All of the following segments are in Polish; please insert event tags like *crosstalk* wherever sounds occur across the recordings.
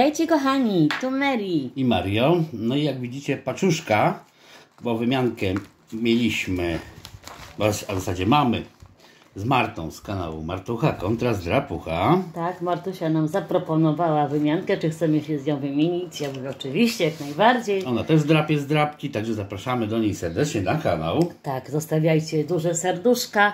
Witajcie kochani, tu Mary. i Mario. No i jak widzicie, paczuszka, bo wymiankę mieliśmy, a w zasadzie mamy z Martą z kanału Martucha kontra Zdrapucha. Tak, Martusia nam zaproponowała wymiankę, czy chcemy się z nią wymienić. Ja mówię oczywiście, jak najbardziej. Ona też drapie z drapki, także zapraszamy do niej serdecznie na kanał. Tak, zostawiajcie duże serduszka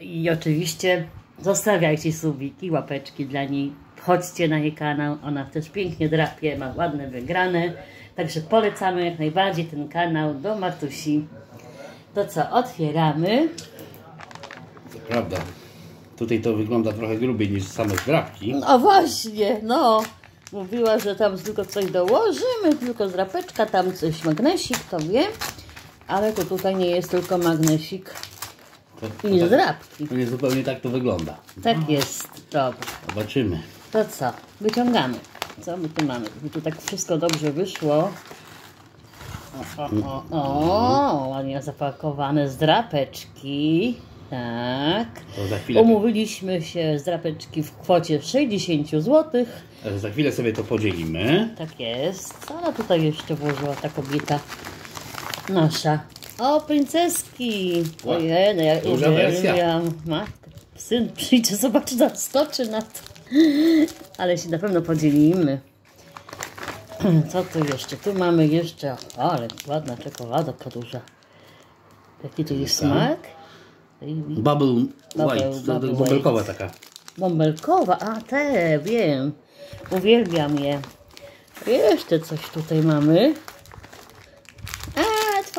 i oczywiście zostawiajcie subiki, łapeczki dla niej. Wchodźcie na jej kanał, ona też pięknie drapie, ma ładne wygrane. Także polecamy jak najbardziej ten kanał do Martusi. To co, otwieramy. Co prawda, tutaj to wygląda trochę grubiej niż same drapki. No właśnie, no. Mówiła, że tam tylko coś dołożymy, tylko drapeczka, tam coś magnesik, to wiem. Ale to tutaj nie jest tylko magnesik To, i to, tak, to nie zupełnie tak to wygląda. Tak jest, dobra. Zobaczymy. To co? Wyciągamy. Co my tu mamy? Żeby tu tak wszystko dobrze wyszło. O, o, o, o ładnie zapakowane z drapeczki. Tak. To za chwilę, Umówiliśmy się z drapeczki w kwocie 60 zł. za chwilę sobie to podzielimy. Tak jest. Co ona tutaj jeszcze włożyła ta kobieta nasza? O, princeski! Ojej, no ja duża wersja. uwielbiam. Syn przyjdzie, zobaczy, skoczy na to. Ale się na pewno podzielimy. *clears throat* Co tu jeszcze? Tu mamy jeszcze... O, ale ładna czekolada duża. Jaki tu jest Tak. smak? Bubble white, to bubble bąbelkowa taka. Bąbelkowa, a te, wiem. Uwielbiam je. Jeszcze coś tutaj mamy.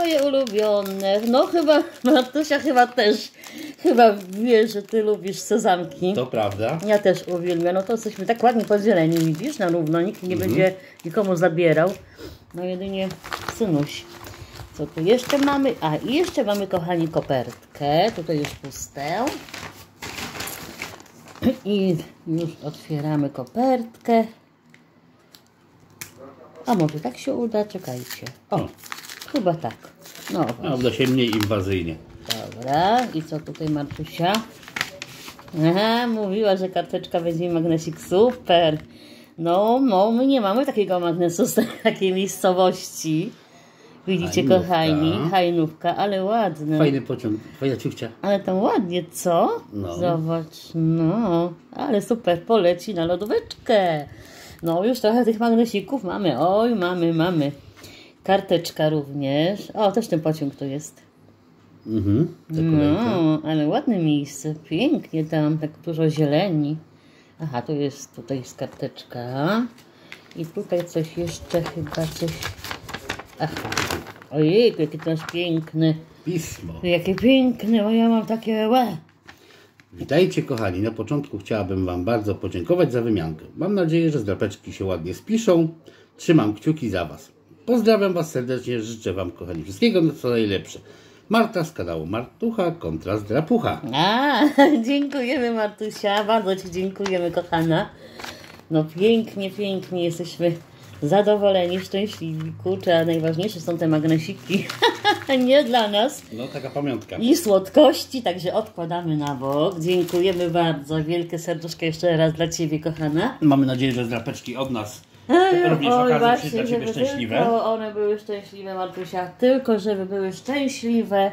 Twoje ulubione. No chyba, Martusia chyba też, chyba wie, że ty lubisz sezamki. To prawda. Ja też uwielbiam. No to jesteśmy tak ładnie podzieleni, widzisz, na równo. Nikt nie będzie nikomu zabierał. No jedynie synuś. Co tu jeszcze mamy? A, i jeszcze mamy, kochani, kopertkę. Tutaj już puste. I już otwieramy kopertkę. A może tak się uda? Czekajcie. O, chyba tak. No, A uda się mniej inwazyjnie. dobra. I co tutaj Martusia? Aha, mówiła, że karteczka weźmie magnesik. Super. No, no, my nie mamy takiego magnesu z takiej miejscowości. Widzicie, Hajnówka. kochani, hajnówka, ale ładne. Fajny pociąg, fajna ciuchcia. Ale tam ładnie, co? No. Zobacz, no, ale super, poleci na lodóweczkę. No, już trochę tych magnesików mamy, oj, mamy, mamy. Karteczka również. O, też ten pociąg tu jest. Mhm. No, ale ładne miejsce, pięknie tam, tak dużo zieleni. Aha, tu jest, tutaj jest karteczka. I tutaj coś jeszcze, chyba coś... Aha, ojej, jakie to jest piękne. Pismo. Jakie piękne, bo ja mam takie łe. Witajcie kochani, na początku chciałabym Wam bardzo podziękować za wymiankę. Mam nadzieję, że zdrapeczki się ładnie spiszą. Trzymam kciuki za Was. Pozdrawiam Was serdecznie, życzę Wam kochani wszystkiego co najlepsze. Marta z kanału Martucha kontra Zdrapucha. A, *laughs* dziękujemy Martusia, bardzo Ci dziękujemy kochana. No pięknie, pięknie, jesteśmy zadowoleni, szczęśliwi. Kurczę, a najważniejsze są te magnesiki, *laughs* nie dla nas. No taka pamiątka. I słodkości, także odkładamy na bok. Dziękujemy bardzo, wielkie serduszko jeszcze raz dla Ciebie kochana. Mamy nadzieję, że zdrapeczki od nas również Oj, okażą się dla Ciebie szczęśliwe. Tylko one były szczęśliwe, Martusia. Tylko żeby były szczęśliwe.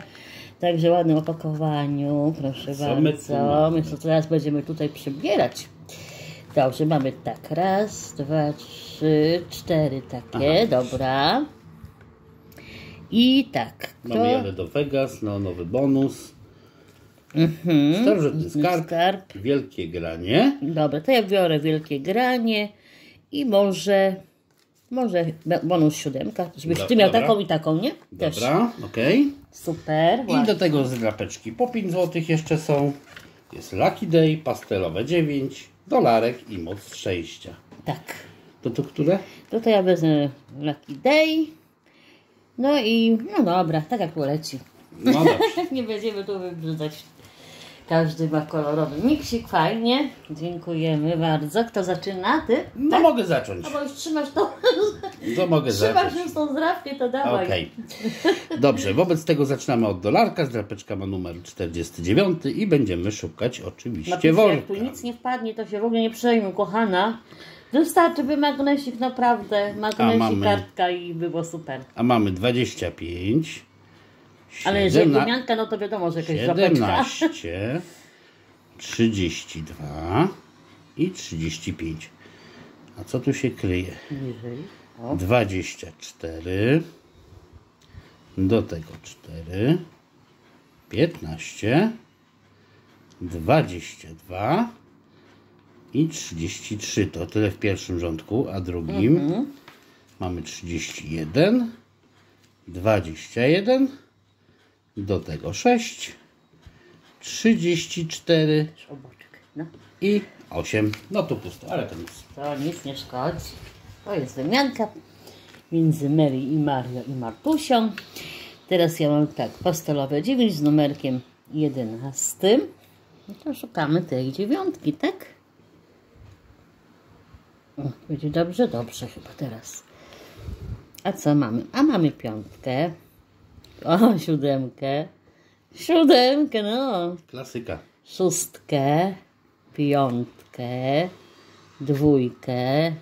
Także w ładnym opakowaniu, proszę Co my tu bardzo. mamy? My to teraz będziemy tutaj przybierać. Dobrze, mamy tak. Raz, dwa, trzy, cztery takie. Dobra. I tak. Mamy jadę do Vegas, no nowy bonus. Mhm. Starożytny skarb. Skarb. Wielkie granie. Dobra, to ja biorę wielkie granie i może, może bonus siódemka, żebyś ty miał Dobra. taką i taką, nie? Też. Dobra, okej. Super. I do tego z drapeczki po 5 zł jeszcze są. Jest Lucky Day, pastelowe 9, dolarek i moc szczęścia. Tak. To to które? To, to ja wezmę Lucky Day. No i no dobra, tak jak poleci. No dobrze. *laughs* Nie będziemy tu wybrzydzać. Każdy ma kolorowy miksik, fajnie. Dziękujemy bardzo. Kto zaczyna? Ty? No mogę zacząć. No bo już trzymasz tą, To mogę *laughs* trzymasz zacząć. już tą zdrapkę, to dawaj. Okej. Dobrze, wobec tego zaczynamy od dolarka. Zdrapeczka ma numer 49 i będziemy szukać oczywiście Napiszę, jak worka. tu nic nie wpadnie, to się w ogóle nie przejmuj, kochana. Wystarczy by magnesik, naprawdę. Magnesik, mamy- kartka i było super. A mamy 25. Ale jeżeli gumianka, no to wiadomo, że jakaś drapeczka. 17, 32 i 35. A co tu się kryje? Niżej. O. 24, do tego 4, 15, 22 i 33. To tyle w pierwszym rządku, a drugim mamy 31, 21, do tego 6, 34 Oboczek. No. i 8. No to pusto, ale to nic. To nic nie szkodzi. To jest wymianka między Mary i Mario i Martusią. Teraz ja mam tak, pastelowe 9 z numerkiem 11. No to szukamy tej dziewiątki, tak? O, będzie dobrze, dobrze chyba teraz. A co mamy? A mamy piątkę. O, siódemkę. Siódemkę, no Klasyka. szóstkę, piątkę, dwójkę,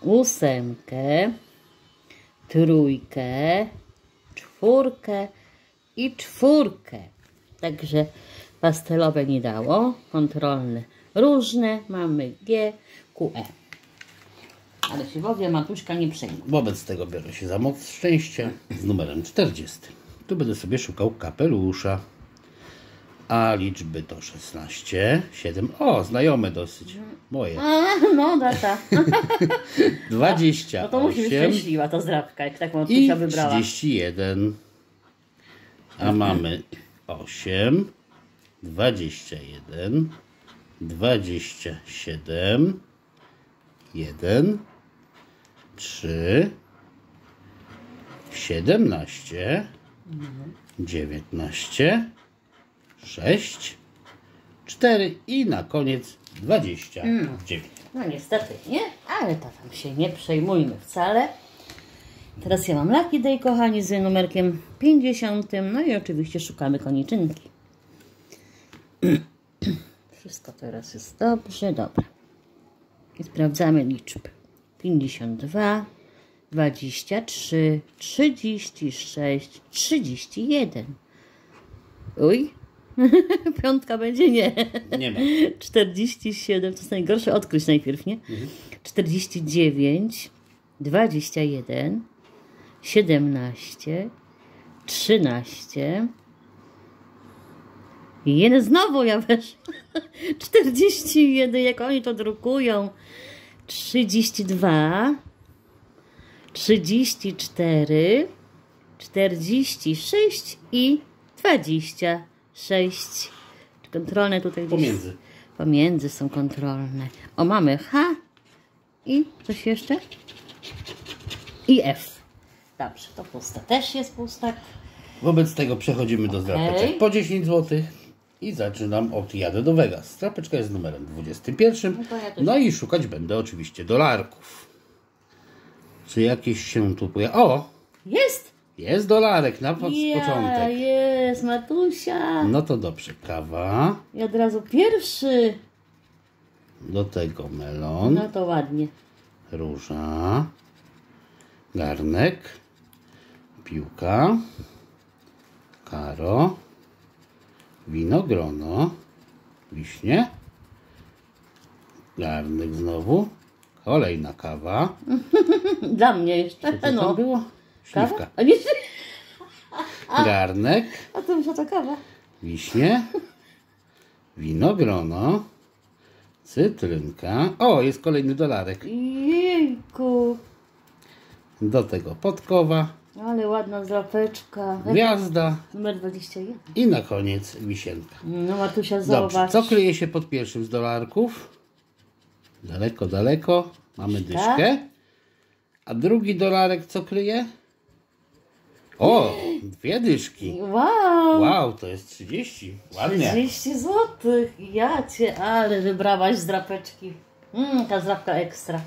ósemkę, trójkę, czwórkę i czwórkę. Także pastelowe nie dało, kontrolne różne, mamy G, Q, E. Ale ogóle Matuszka nie przejmą. Wobec tego biorę się za moc szczęścia z numerem 40. Tu będę sobie szukał kapelusza. A liczby to 16, 7. O, znajome dosyć. Moje. A, no data. 28 *laughs* No to musi być szczęśliwa ta zdrabka, jak tak i Matusia wybrała. 31. A mamy 8, 21, 27, 1, 3, 17, 19, 6, 4 i na koniec 29. No niestety nie, ale to tam się nie przejmujmy wcale. Teraz ja mam Lucky Day, kochani, z numerkiem 50. No i oczywiście szukamy koniczynki. *clears throat* Wszystko teraz jest dobrze, dobra. I sprawdzamy liczby. 52, 23, 36, 31. Uj, *laughs* piątka będzie nie. Nie ma. 47, to jest najgorsze, odkryć najpierw, nie? 49, 21, 17, 13, i jeden znowu ja weszłam. *laughs* 41, jak oni to drukują. 32, 34, 46 i 26. Kontrolne tutaj gdzieś Pomiędzy. Pomiędzy są kontrolne. O, mamy H i coś jeszcze? I F. Dobrze, to pusta też jest pusta. Wobec tego przechodzimy do zdrapeczek po 10 zł i zaczynam od jadę do Vegas. Zdrapeczka jest numerem 21. No ja. No i szukać będę oczywiście dolarków. Czy jakieś się tu pojawi? O! Jest! Jest dolarek na po Ja, początek. jest, Matusia. No to dobrze. Kawa. I od razu pierwszy. Do tego melon. No to ładnie. Róża. Garnek. Piłka. Karo. Winogrono. Wiśnie. Garnek znowu. Kolejna kawa. *laughs* Dla mnie jeszcze. Co to no. tam było? Kawa? Śliwka. A, nie, *laughs* Garnek. a to już to kawa. Wiśnie. *laughs* Winogrono. Cytrynka. O, jest kolejny dolarek. Jejku. Do tego podkowa. Ale ładna złapeczka. Gwiazda. Numer 21. I na koniec wisienka. No Matusia, Dobrze, zobacz. co kryje się pod pierwszym z dolarków? Daleko, daleko. Mamy dyszkę. A drugi dolarek co kryje? O, dwie dyszki. Wow. Wow, to jest 30. Ładnie. 30 zł. Ja cię, ale wybrałaś z drapeczki. Mm, ta zdrapka ekstra.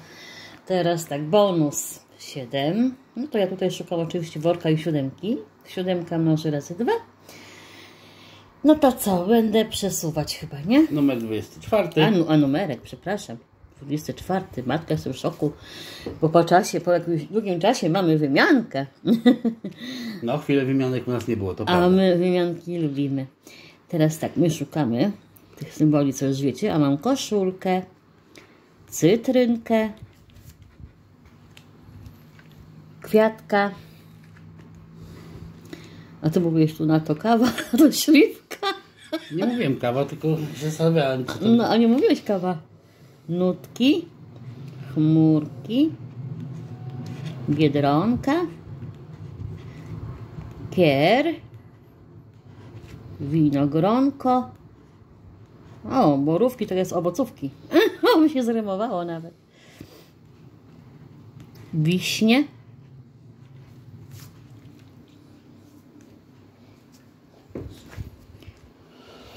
Teraz tak, bonus 7. No to ja tutaj szukam oczywiście worka i siódemki. Siódemka mnoży razy dwa. No to co, będę przesuwać chyba, nie? Numer 24. A, nu- a numerek, przepraszam. 24. Matka jest w szoku, bo po czasie, po jakimś długim czasie mamy wymiankę. *laughs* No, chwilę wymianek u nas nie było, to A prawda. my wymianki lubimy. Teraz tak, my szukamy tych symboli, co już wiecie. A mam koszulkę, cytrynkę, kwiatka. A to mówiłeś tu na to kawa, a *laughs* to śliwka. Nie mówiłem kawa, tylko zastanawiałem, czy to... No, a nie mówiłeś kawa. Nutki, chmurki, biedronka, kier, winogronko. O, borówki to jest owocówki. *laughs* O, mi się zrymowało nawet. Wiśnie.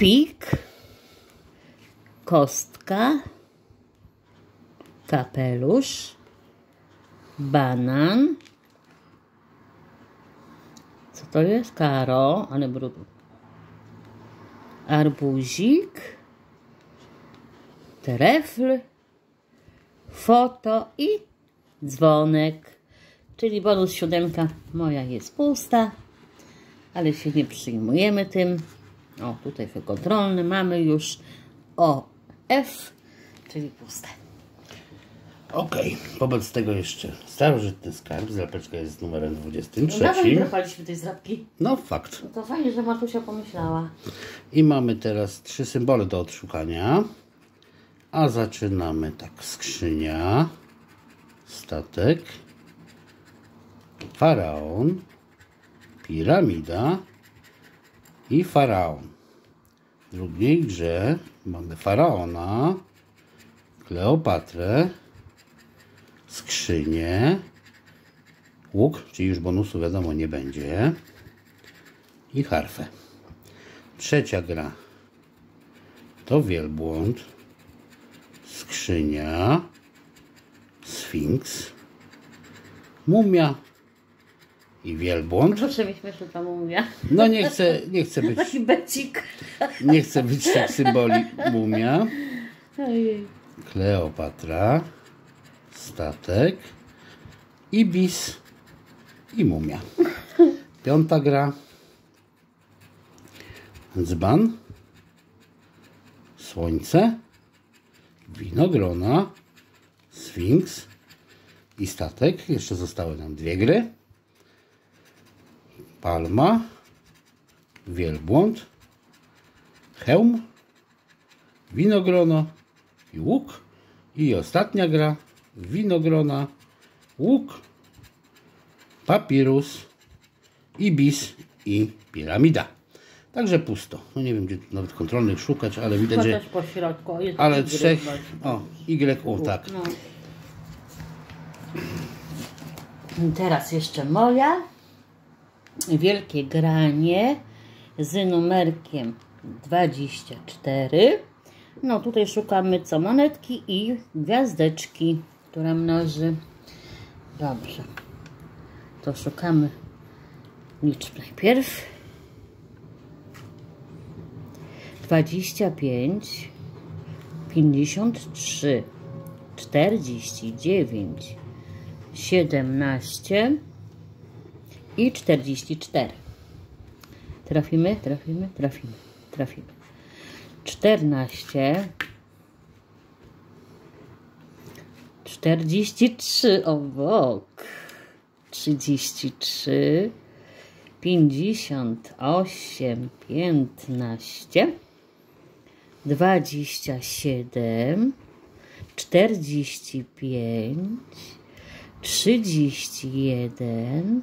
Pik kostka, kapelusz, banan. Co to jest? Karo, ale brudu. Arbuzik, trefl, foto i dzwonek. Czyli bonus siódemka moja jest pusta, ale się nie przyjmujemy tym. O, tutaj kontrolny mamy już o F, czyli puste. Okej, wobec tego jeszcze starożytny skarb, zrapeczka jest z numerem Dawno nie 23. drapaliśmy tej zrabki. No, fakt. No to fajnie, że Matusia pomyślała. I mamy teraz trzy symbole do odszukania. A zaczynamy tak. Skrzynia, statek, faraon, piramida i faraon. W drugiej grze mamy faraona, Kleopatrę, skrzynię, łuk, czyli już bonusu wiadomo nie będzie, i harfę. Trzecia gra to wielbłąd, skrzynia, sfinks, mumia i wielbłąd. Proszę mi śmieszny ta mumia. No nie chcę, nie chcę być, Taki becik. nie chcę być tych symboli mumia. Ojej. Kleopatra, statek, ibis i mumia. Piąta gra. Dzban, słońce, winogrona, sfinks i statek. Jeszcze zostały nam dwie gry. Palma, wielbłąd, hełm, winogrono i łuk. I ostatnia gra, winogrona, łuk, papirus, ibis i piramida. Także pusto. No nie wiem, gdzie nawet kontrolnych szukać, ale widać, że... Ale Y trzech... O, Y, o tak. No. Teraz jeszcze moja. Wielkie granie z numerkiem 24. No tutaj szukamy co monetki i gwiazdeczki, która mnoży. Dobrze. To szukamy liczb najpierw. 25, 53, 49, 17 i 44. Trafimy, trafimy, trafimy, trafimy. 14, 43 obok, 33, 58, 15, 27, 45, 31,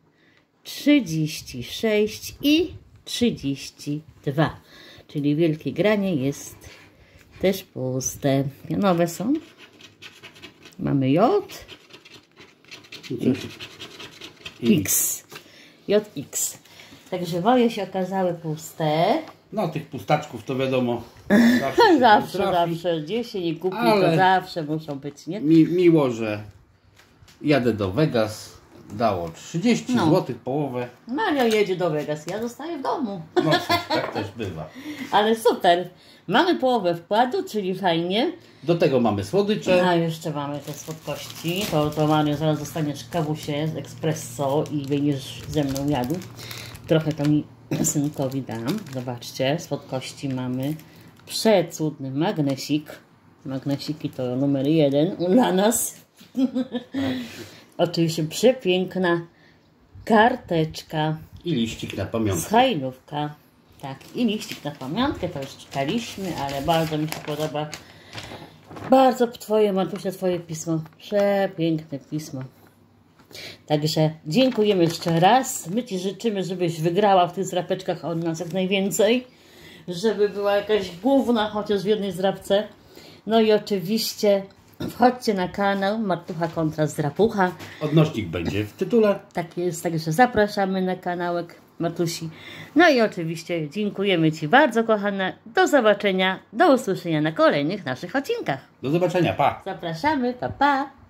36 i 32. Czyli wielkie granie jest też puste. Nowe są? Mamy J, I X. JX. Także moje się okazały puste. no tych pustaczków to wiadomo. *laughs* Zawsze, Zawsze, zawsze. Gdzie się nie kupi, to zawsze muszą być, nie? Mi, miło, że jadę do Vegas. Dało 30 No. zł połowę. Mario jedzie do Vegas, ja zostaję w domu. No tak też bywa. *laughs* Ale super. Mamy połowę wkładu, czyli fajnie. Do tego mamy słodycze. A jeszcze mamy te słodkości. To, to Mario zaraz dostaniesz kawusie z espresso i będziesz ze mną jadł. Trochę to mi *clears throat* synkowi dam. Zobaczcie, słodkości mamy. Przecudny magnesik. Magnesiki to numer jeden dla nas. *laughs* Oczywiście przepiękna karteczka I liścik na pamiątkę. hajnówka. Tak, i liścik na pamiątkę, to już czytaliśmy, ale bardzo mi się podoba. Bardzo Twoje, Matusia, Twoje pismo. Przepiękne pismo. Także dziękujemy jeszcze raz. My Ci życzymy, żebyś wygrała w tych zrapeczkach od nas jak najwięcej. Żeby była jakaś główna chociaż w jednej zrapce. No i oczywiście wchodźcie na kanał Martucha kontra Zrapucha. Odnośnik będzie w tytule. Tak jest, także zapraszamy na kanałek Matusi. No i oczywiście dziękujemy Ci bardzo, kochana. Do zobaczenia, do usłyszenia na kolejnych naszych odcinkach. Do zobaczenia, pa! Zapraszamy, pa pa!